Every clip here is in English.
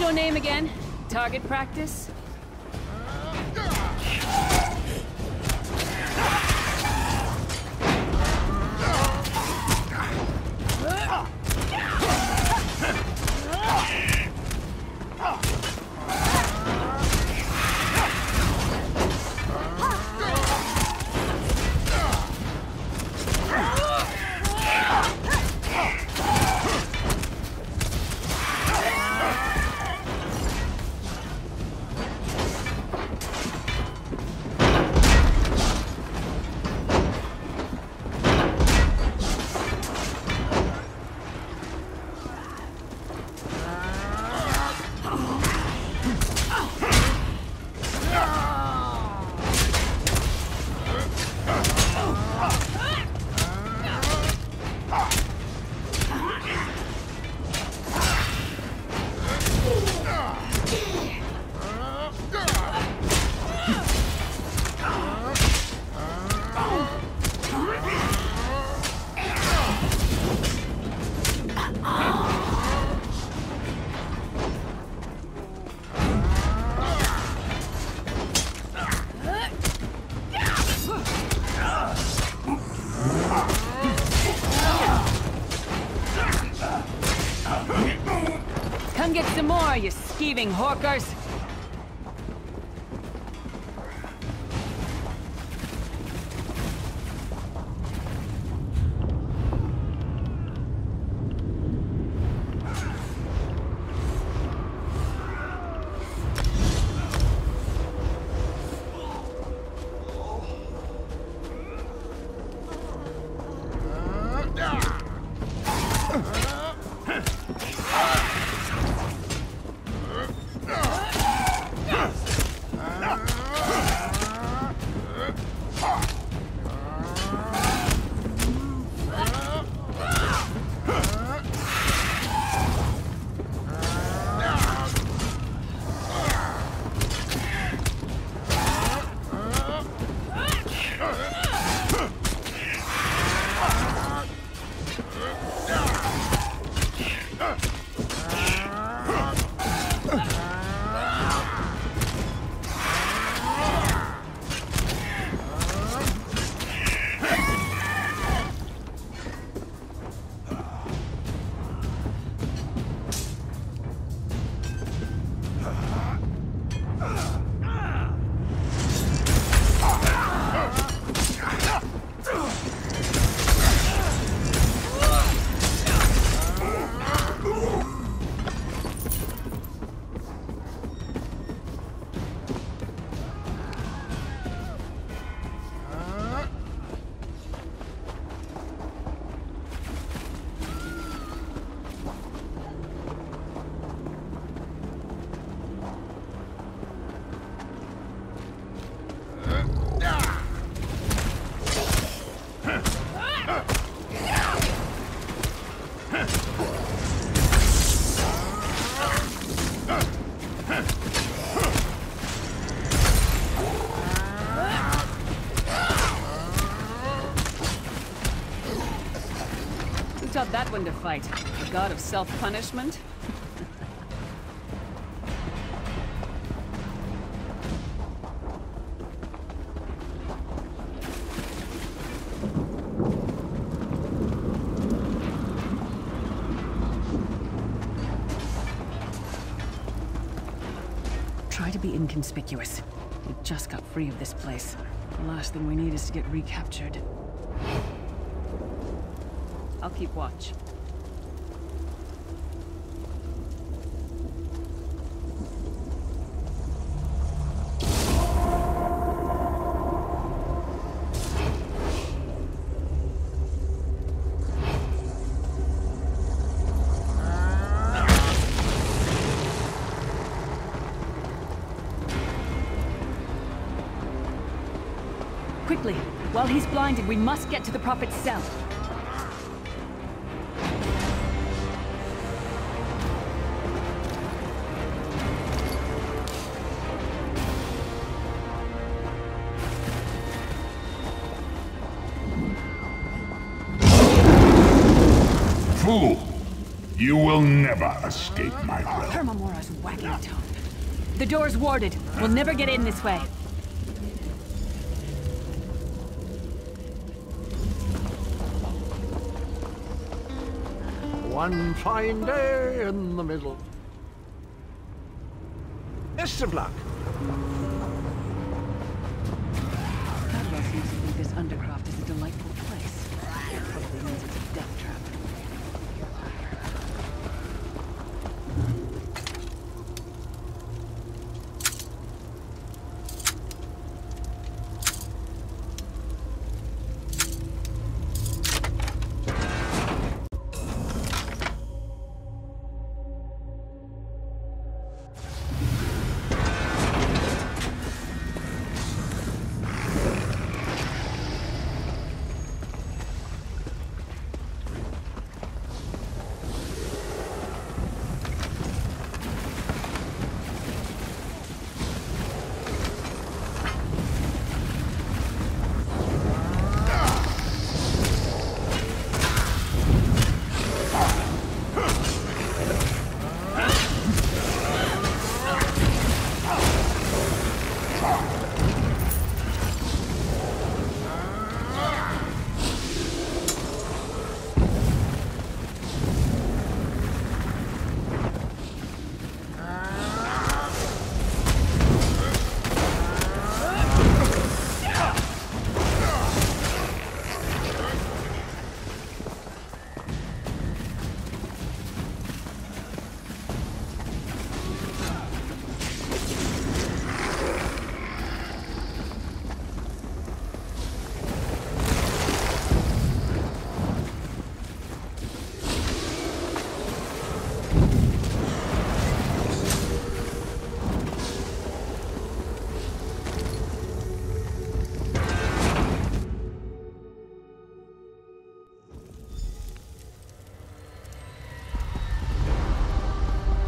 your name again? Target practice? You hawkers! Taught that one to fight? The god of self-punishment? Try to be inconspicuous. We just got free of this place. The last thing we need is to get recaptured. I'll keep watch. Quickly! While he's blinded, we must get to the Prophet's cell. You will never escape my will. Hermaeus Mora's wagging tongue. The door's warded. We'll never get in this way. One fine day in the middle. Best of luck. Cadwell seems to think this Undercroft is a delightful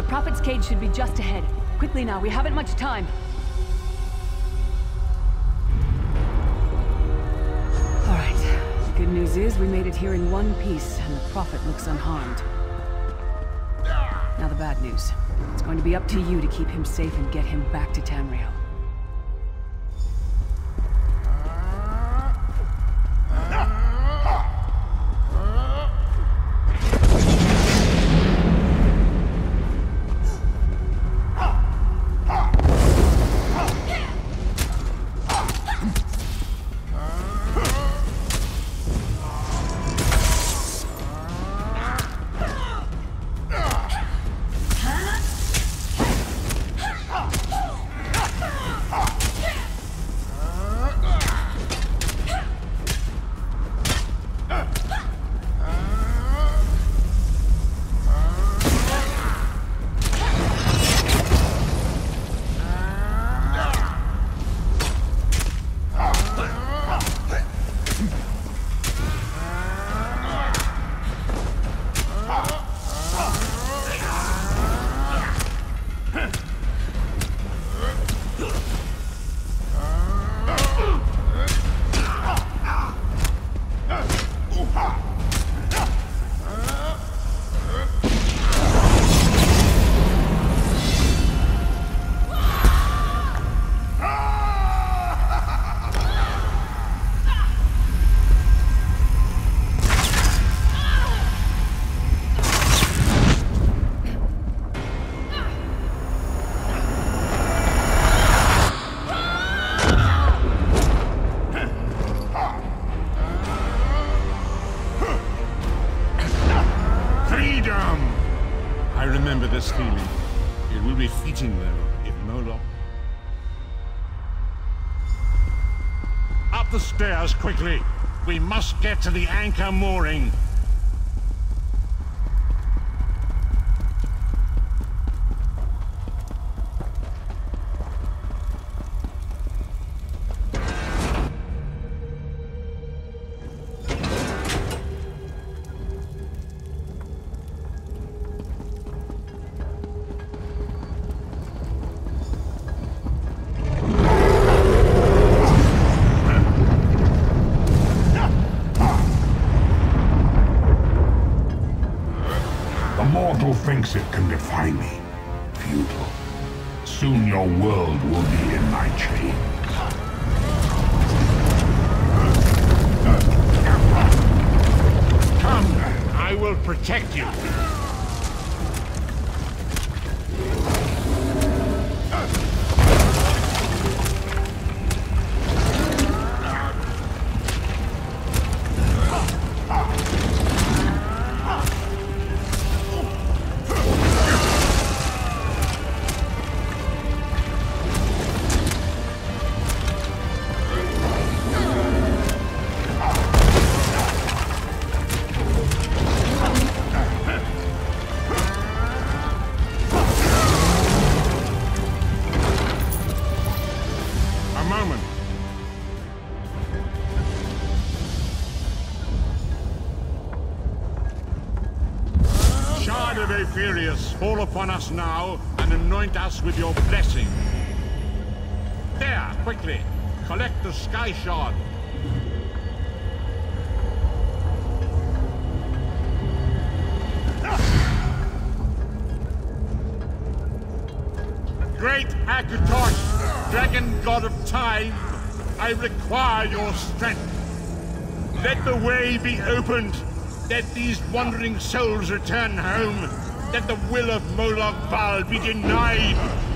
The Prophet's cage should be just ahead. Quickly now, we haven't much time. All right. The good news is we made it here in one piece, and the Prophet looks unharmed. Now the bad news. It's going to be up to you to keep him safe and get him back to Tamriel. I remember this feeling. It will be fleeting, though, if Moloch... Up the stairs, quickly! We must get to the anchor mooring. Exit can defy me. Futile. Soon your world will be in my chains. Come, I will protect you. Aetherius, fall upon us now and anoint us with your blessing. There, quickly, collect the Sky Shard. Great Akatosh, dragon god of time, I require your strength. Let the way be opened. Let these wandering souls return home. Let the will of Molag Bal be denied.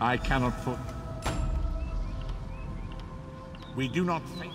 I cannot put. We do not think.